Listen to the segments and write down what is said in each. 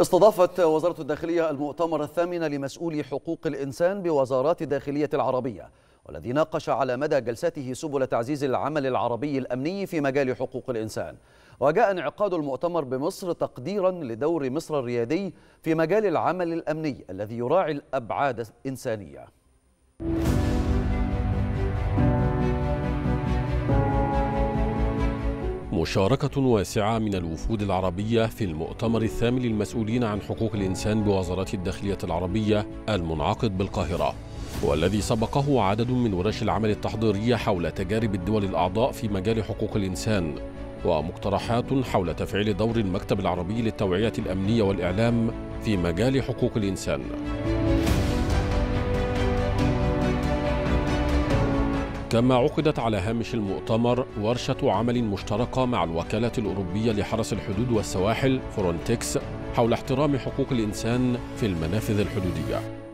استضافت وزارة الداخلية المؤتمر الثامن لمسؤولي حقوق الإنسان بوزارات الداخلية العربية والذي ناقش على مدى جلساته سبل تعزيز العمل العربي الأمني في مجال حقوق الإنسان. وجاء انعقاد المؤتمر بمصر تقديرا لدور مصر الريادي في مجال العمل الأمني الذي يراعي الأبعاد الإنسانية. مشاركة واسعة من الوفود العربية في المؤتمر الثامن للمسؤولين عن حقوق الإنسان بوزارات الداخلية العربية المنعقد بالقاهرة والذي سبقه عدد من ورش العمل التحضيرية حول تجارب الدول الأعضاء في مجال حقوق الإنسان ومقترحات حول تفعيل دور المكتب العربي للتوعية الأمنية والإعلام في مجال حقوق الإنسان. كما عقدت على هامش المؤتمر ورشة عمل مشتركة مع الوكالة الأوروبية لحرس الحدود والسواحل فرونتكس حول احترام حقوق الإنسان في المنافذ الحدودية.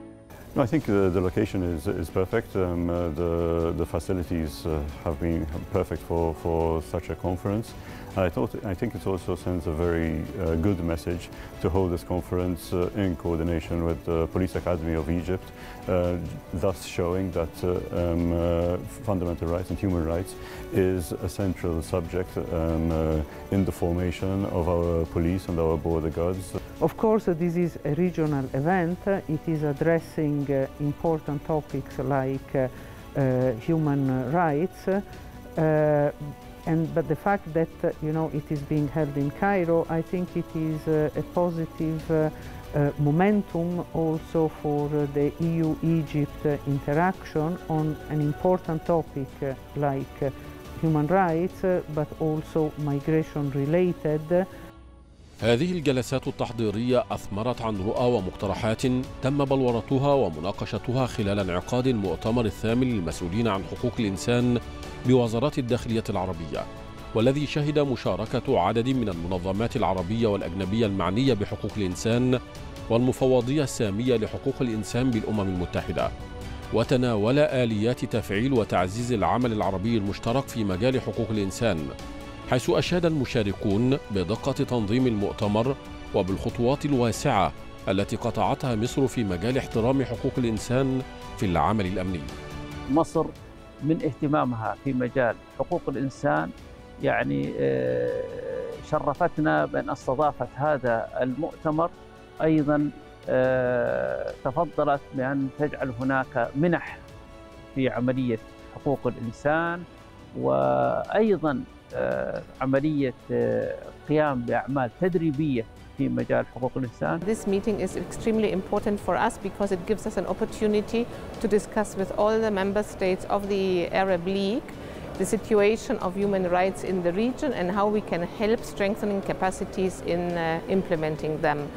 No, I think the, the location is, is perfect. Um, uh, the, the facilities uh, have been perfect for, for such a conference. I, thought, I think it also sends a very uh, good message to hold this conference uh, in coordination with the Police Academy of Egypt, uh, thus showing that uh, um, uh, fundamental rights and human rights is a central subject um, uh, in the formation of our police and our border guards. Of course, this is a regional event. It is addressing important topics like human rights. Uh, and, but the fact that uh, you know it is being held in Cairo, I think it is uh, a positive uh, uh, momentum also for uh, the EU-Egypt interaction on an important topic like human rights, but also migration-related. هذه الجلسات التحضيرية أثمرت عن رؤى ومقترحات تم بلورتها ومناقشتها خلال انعقاد المؤتمر الثامن للمسؤولين عن حقوق الإنسان بوزارات الداخلية العربية والذي شهد مشاركة عدد من المنظمات العربية والأجنبية المعنية بحقوق الإنسان والمفوضية السامية لحقوق الإنسان بالأمم المتحدة. وتناول آليات تفعيل وتعزيز العمل العربي المشترك في مجال حقوق الإنسان حيث أشاد المشاركون بدقة تنظيم المؤتمر وبالخطوات الواسعة التي قطعتها مصر في مجال احترام حقوق الإنسان في العمل الأمني. مصر من اهتمامها في مجال حقوق الإنسان يعني شرفتنا بأن استضافت هذا المؤتمر. أيضا تفضلت بأن تجعل هناك منح في عملية حقوق الإنسان. وأيضا عملية قيام بأعمال تدريبية في مجال حقوق الإنسان. This meeting is extremely important for us because it gives us an opportunity to discuss with all the member states of the Arab League the situation of human rights in the region and how we can help strengthening capacities in uh, implementing them.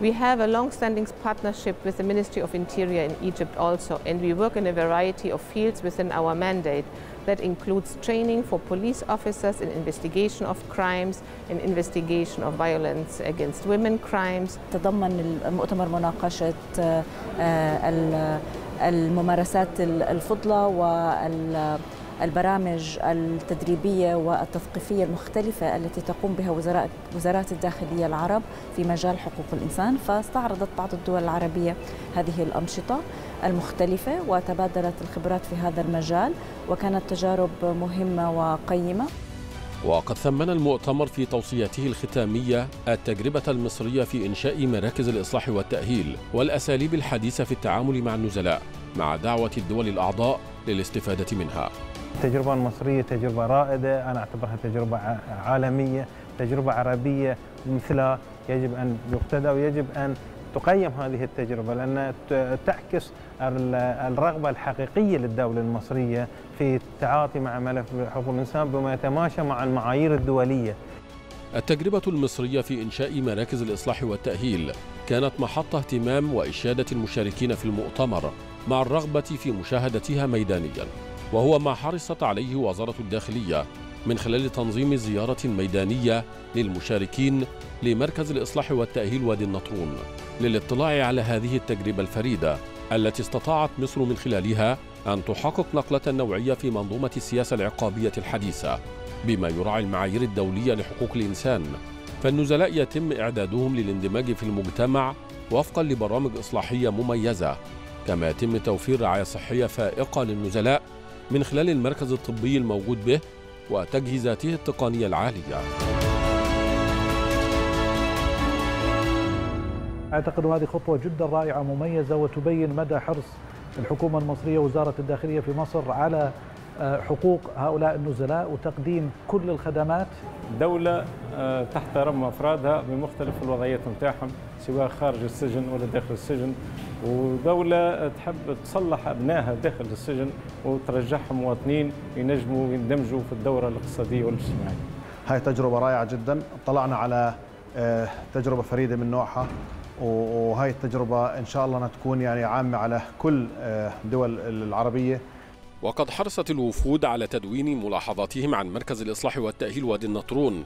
We have a long-standing partnership with the Ministry of Interior in Egypt also, and we work in a variety of fields within our mandate. That includes training for police officers in investigation of crimes, in investigation of violence against women crimes. تضمن المؤتمر مناقشة الممارسات الفضلى وال البرامج التدريبية والتثقيفية المختلفة التي تقوم بها وزراء وزارات الداخلية العرب في مجال حقوق الإنسان فاستعرضت بعض الدول العربية هذه الأنشطة المختلفة وتبادلت الخبرات في هذا المجال وكانت تجارب مهمة وقيمة. وقد ثمن المؤتمر في توصيته الختامية التجربة المصرية في إنشاء مراكز الإصلاح والتأهيل والأساليب الحديثة في التعامل مع النزلاء مع دعوة الدول الأعضاء للاستفادة منها. التجربة المصرية تجربة رائدة أنا أعتبرها تجربة عالمية تجربة عربية مثلها يجب أن يقتدى ويجب أن تقيم هذه التجربة لأن تعكس الرغبة الحقيقية للدولة المصرية في التعاطي مع ملف حقوق الإنسان بما يتماشى مع المعايير الدولية. التجربة المصرية في إنشاء مراكز الإصلاح والتأهيل كانت محط اهتمام وإشادة المشاركين في المؤتمر مع الرغبة في مشاهدتها ميدانياً. وهو ما حرصت عليه وزارة الداخلية من خلال تنظيم زيارة ميدانية للمشاركين لمركز الإصلاح والتأهيل وادي النطرون للاطلاع على هذه التجربة الفريدة التي استطاعت مصر من خلالها أن تحقق نقلة نوعية في منظومة السياسة العقابية الحديثة بما يراعي المعايير الدولية لحقوق الإنسان. فالنزلاء يتم إعدادهم للاندماج في المجتمع وفقا لبرامج إصلاحية مميزة كما يتم توفير رعاية صحية فائقة للنزلاء من خلال المركز الطبي الموجود به وتجهيزاته التقنية العالية. أعتقد هذه خطوة جدا رائعة ومميزة وتبين مدى حرص الحكومة المصرية ووزارة الداخلية في مصر على حقوق هؤلاء النزلاء وتقديم كل الخدمات. دولة تحترم أفرادها بمختلف الوضعيات متاعهم سواء خارج السجن ولا داخل السجن. ودولة تحب تصلح أبنائها داخل السجن وترجعهم مواطنين ينجموا يندمجوا في الدورة الاقتصادية والاجتماعية. هاي تجربة رائعة جدا. طلعنا على تجربة فريدة من نوعها. وهاي التجربة إن شاء الله تكون يعني عامة على كل الدول العربية. وقد حرصت الوفود على تدوين ملاحظاتهم عن مركز الإصلاح والتأهيل وادي النطرون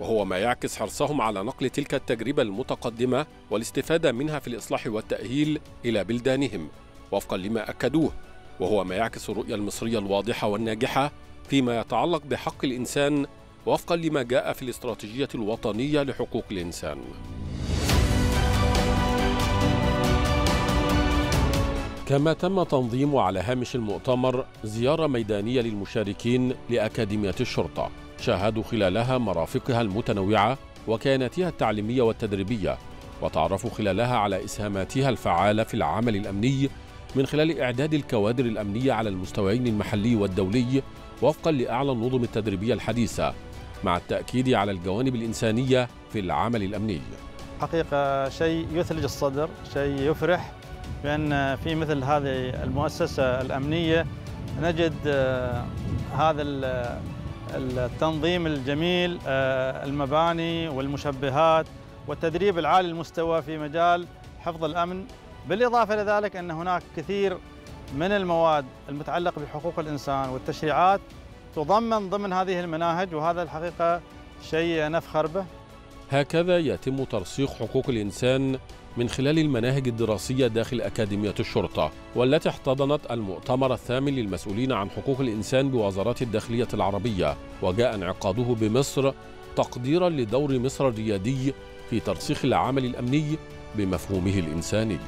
وهو ما يعكس حرصهم على نقل تلك التجربة المتقدمة والاستفادة منها في الإصلاح والتأهيل إلى بلدانهم وفقا لما أكدوه وهو ما يعكس الرؤية المصرية الواضحة والناجحة فيما يتعلق بحق الإنسان وفقا لما جاء في الاستراتيجية الوطنية لحقوق الإنسان. كما تم تنظيم على هامش المؤتمر زيارة ميدانية للمشاركين لأكاديمية الشرطة شاهدوا خلالها مرافقها المتنوعة وكياناتها التعليمية والتدريبية وتعرفوا خلالها على إسهاماتها الفعالة في العمل الأمني من خلال إعداد الكوادر الأمنية على المستويين المحلي والدولي وفقا لأعلى النظم التدريبية الحديثة مع التأكيد على الجوانب الإنسانية في العمل الأمني. حقيقة شيء يثلج الصدر شيء يفرح بأن في مثل هذه المؤسسة الأمنية نجد هذا التنظيم الجميل المباني والمشبهات والتدريب العالي المستوى في مجال حفظ الأمن. بالإضافة إلى ذلك أن هناك كثير من المواد المتعلقة بحقوق الإنسان والتشريعات تضمن ضمن هذه المناهج وهذا الحقيقة شيء نفخر به. هكذا يتم ترسيخ حقوق الإنسان من خلال المناهج الدراسية داخل أكاديمية الشرطة والتي احتضنت المؤتمر الثامن للمسؤولين عن حقوق الإنسان بوزارات الداخلية العربية وجاء انعقاده بمصر تقديرا لدور مصر الريادي في ترسيخ العمل الأمني بمفهومه الإنساني.